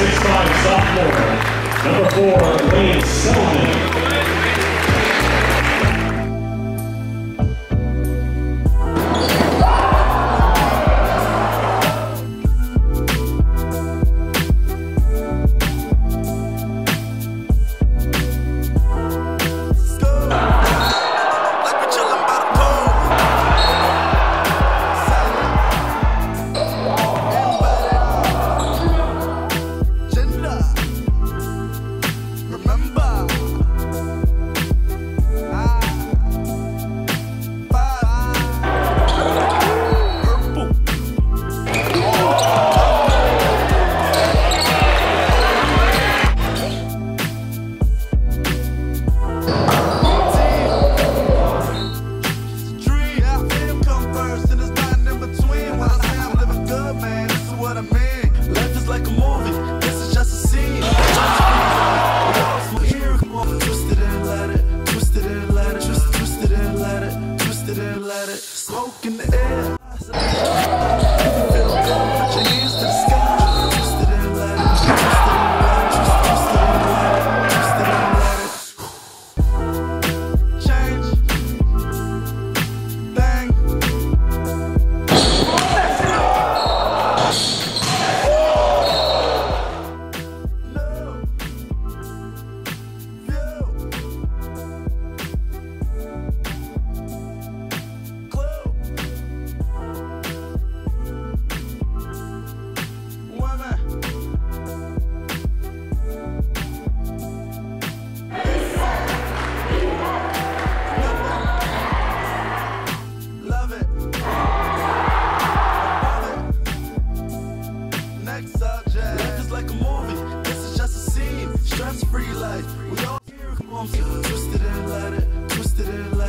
six-five sophomore. Number four, Wayne Selden. subject. Life is like a movie, this is just a scene. Stress free life, we all here. Come on, twisted and let it, twisted and let it.